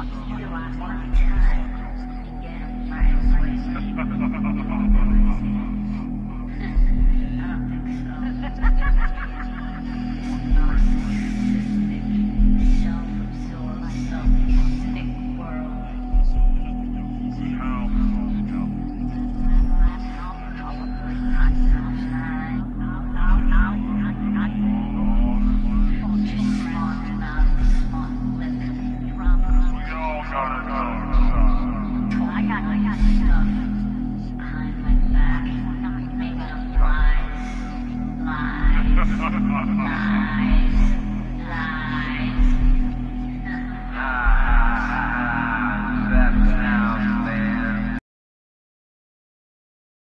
fucking utilize my time. Again, my house Nine.